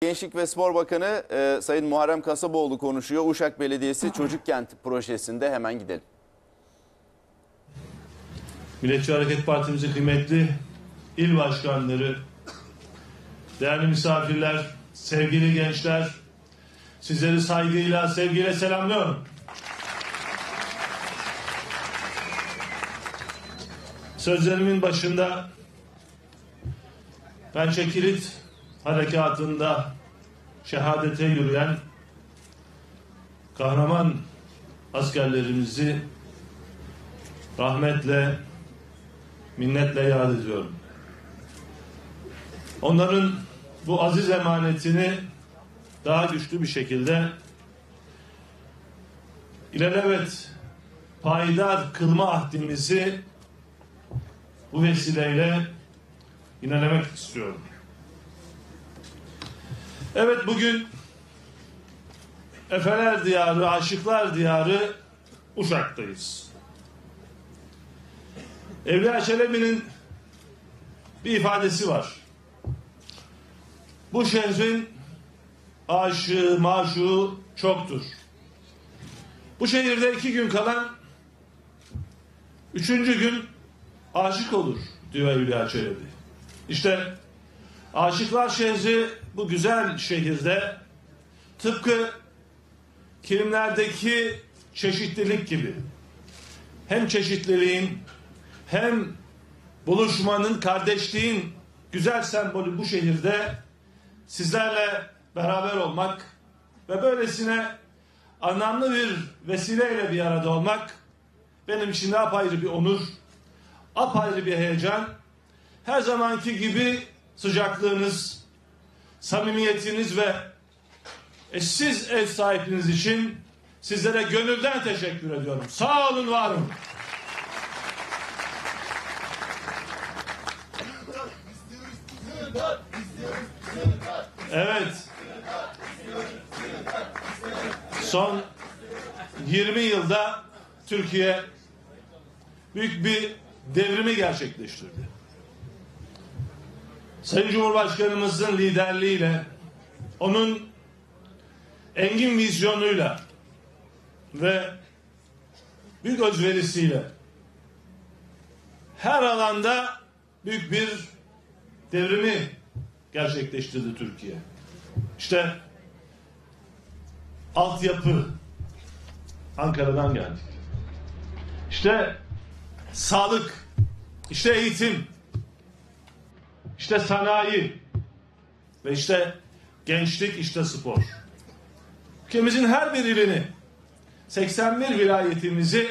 Gençlik ve Spor Bakanı e, Sayın Muharrem Kasaboğlu konuşuyor. Uşak Belediyesi Çocuk Kent projesinde hemen gidelim. Milliyetçi Hareket Partimizin kıymetli il başkanları, değerli misafirler, sevgili gençler, sizleri saygıyla, sevgiyle selamlıyorum. Sözlerimin başında Pençe Kilit harekatında şehadete yürüyen kahraman askerlerimizi rahmetle, minnetle yad ediyorum. Onların bu aziz emanetini daha güçlü bir şekilde ilelebet payidar kılma ahdimizi bu vesileyle yinelemek istiyorum. Evet bugün Efeler diyarı, aşıklar diyarı Uşak'tayız. Evliya Çelebi'nin bir ifadesi var. Bu şehrin aşığı, maşuğu çoktur. Bu şehirde iki gün kalan üçüncü gün aşık olur diyor Evliya Çelebi. İşte aşıklar şehri bu güzel şehirde tıpkı kilimlerdeki çeşitlilik gibi hem çeşitliliğin hem buluşmanın, kardeşliğin güzel sembolü bu şehirde sizlerle beraber olmak ve böylesine anlamlı bir vesileyle bir arada olmak benim için apayrı bir onur, apayrı bir heyecan. Her zamanki gibi sıcaklığınız, samimiyetiniz ve eşsiz ev sahipliğiniz için sizlere gönülden teşekkür ediyorum. Sağ olun, var olun. Evet. Son 20 yılda Türkiye büyük bir devrimi gerçekleştirdi. Sayın Cumhurbaşkanımızın liderliğiyle, onun engin vizyonuyla ve büyük özverisiyle her alanda büyük bir devrimi gerçekleştirdi Türkiye. İşte altyapı Ankara'dan geldik. İşte sağlık, işte eğitim, işte sanayi ve işte gençlik, işte spor. Ülkemizin her bir ilini 81 vilayetimizi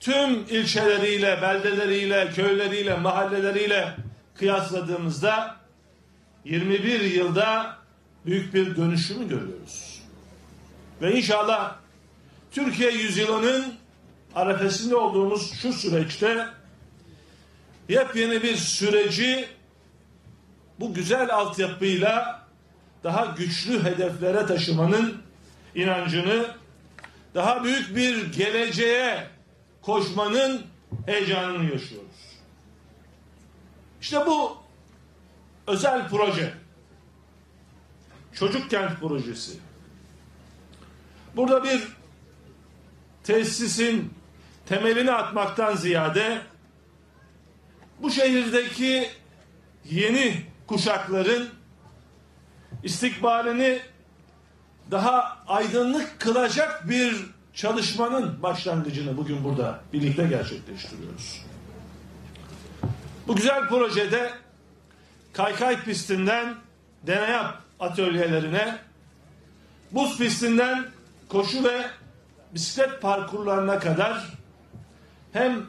tüm ilçeleriyle, beldeleriyle, köyleriyle, mahalleleriyle kıyasladığımızda 21 yılda büyük bir dönüşümü görüyoruz. Ve inşallah Türkiye yüzyılının arefesinde olduğumuz şu süreçte yepyeni bir süreci bu güzel altyapıyla daha güçlü hedeflere taşımanın inancını daha büyük bir geleceğe koşmanın heyecanını yaşıyoruz. İşte bu özel proje. Çocuk Kent Projesi. Burada bir tesisin temelini atmaktan ziyade bu şehirdeki yeni kuşakların istikbalini daha aydınlık kılacak bir çalışmanın başlangıcını bugün burada birlikte gerçekleştiriyoruz. Bu güzel projede kaykay pistinden deneyap atölyelerine, buz pistinden koşu ve bisiklet parkurlarına kadar hem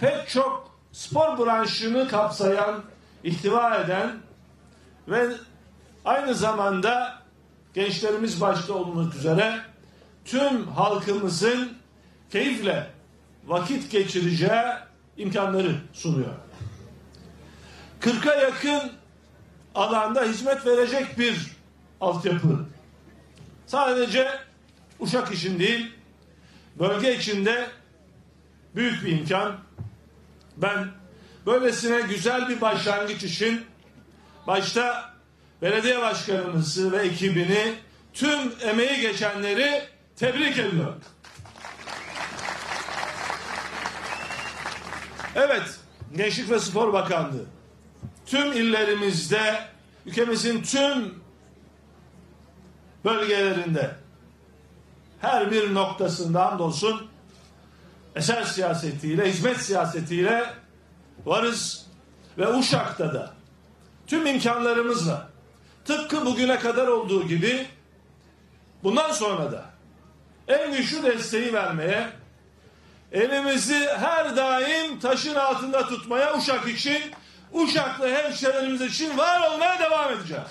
pek çok spor branşını kapsayan, ihtiva eden ve aynı zamanda gençlerimiz başta olmak üzere tüm halkımızın keyifle vakit geçireceği imkanları sunuyor. 40'a yakın alanda hizmet verecek bir altyapı. Sadece Uşak için değil, bölge içinde büyük bir imkan. Ben böylesine güzel bir başlangıç için başta belediye başkanımızı ve ekibini, tüm emeği geçenleri tebrik ediyorum. Evet, Gençlik ve Spor Bakanlığı tüm illerimizde, ülkemizin tüm bölgelerinde her bir noktasında hamdolsun eser siyasetiyle, hizmet siyasetiyle varız ve Uşak'ta da. Tüm imkanlarımızla. Tıpkı bugüne kadar olduğu gibi bundan sonra da. En güçlü desteği vermeye elimizi her daim taşın altında tutmaya Uşak için Uşaklı hemşehrilerimiz için var olmaya devam edeceğiz.